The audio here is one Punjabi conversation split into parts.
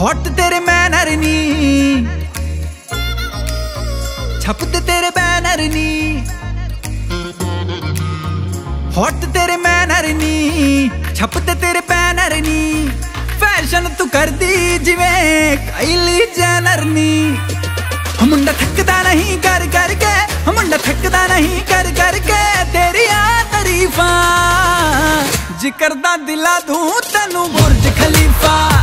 ਹੌਟ ਤੇਰੇ ਮੈਨਰ ਨੀ। ਛਪਤ ਤੇਰੇ ਬੈਨਰ ਨੀ। ਹੌਟ ਤੇਰੇ ਮੈਨਰ ਨੀ। ਛਪਤ ਤੇਰੇ ਬੈਨਰ ਨੀ। ਫੈਸ਼ਨ ਤੂੰ ਕਰਦੀ ਜਿਵੇਂ ਕਾਈਲੀ ਜੈਨਰ ਨੀ। ਹਮ ਮੁੰਡਾ ਥੱਕਦਾ ਨਹੀਂ ਕਰ ਕਰਕੇ ਹਮ ਮੁੰਡਾ ਥੱਕਦਾ ਨਹੀਂ ਕਰ ਕਰਕੇ ਤੇਰੀਆਂ ਤਾਰੀਫਾਂ। ਜ਼ਿਕਰ ਦਾ ਦਿਲਾ ਦੂੰ ਤੈਨੂੰ ਬੁਰਜ ਖਲੀਫਾ।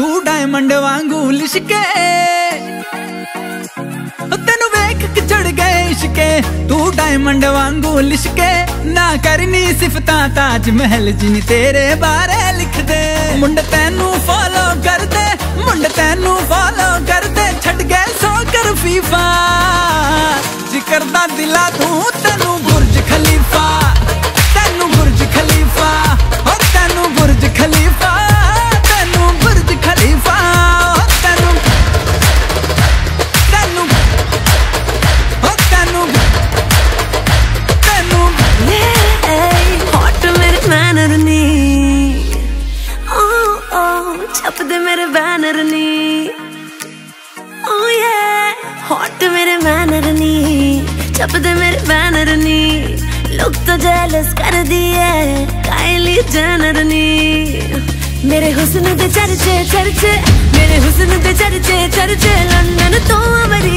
ਤੂੰ ਡਾਇਮੰਡ ਵਾਂਗੂ ਲਿਸ਼ਕੇ। ਤੈਨੂੰ ਵੇਖ ਕੇ ਚੜ ਗਏ ਇਸ਼ਕੇ। ਤੂੰ ਡਾਇਮੰਡ ਵਾਂਗੂ ਲਿਸ਼ਕੇ। ਨਾ ਕਰਨੀ ਸਿਫਤਾਂ ਤਾਜ ਮਹਿਲ ਜਿਨ ਤੇਰੇ ਬਾਰੇ ਲਿਖਦੇ। ਮੁੰਡ ਤੈਨੂੰ ਫੋਲੋ ਕਰਦੇ, ਮੁੰਡ ਤੈਨੂੰ ਫੋਲੋ ਕਰਦੇ। ਛੱਡ ਗਏ ਸੋ ਕਰ ਫੀਫਾ। ਜ਼ਿਕਰ ਦਾ ਦਿਲਾ ਤੂੰ ਤੈਨੂੰ ਬੁਰਜ ਖਲੀਫਾ। ਛਪਦੇ ਮੇਰੇ ਬੈਨਰ ਨੀ। ਓ ਯੇ ਹੌਟ ਮੇਰੇ ਬੈਨਰ ਨੀ। ਛਪਦੇ ਮੇਰੇ ਬੈਨਰ ਨੀ। ਲੋਕ ਤਾਂ ਜੈਲਸ ਕਰਦੀ ਐ, ਕਾਇਲੀ ਜਨਰ ਨੀ। ਮੇਰੇ ਹੁਸਨ ਦੇ ਚਰਚੇ ਚਰਚੇ, ਮੇਰੇ ਹੁਸਨ ਦੇ ਚਰਚੇ ਚਰਚੇ, ਲੰਡਨ ਤੋਂ ਅਮਰੀਕਾ